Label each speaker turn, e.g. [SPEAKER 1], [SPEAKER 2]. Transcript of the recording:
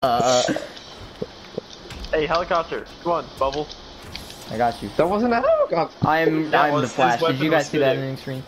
[SPEAKER 1] Uh, uh,
[SPEAKER 2] hey, helicopter. Come on, Bubble.
[SPEAKER 1] I got you.
[SPEAKER 3] That wasn't a helicopter.
[SPEAKER 1] I'm
[SPEAKER 2] That
[SPEAKER 1] I'm the Flash. Did you guys see that
[SPEAKER 2] in
[SPEAKER 1] the screen?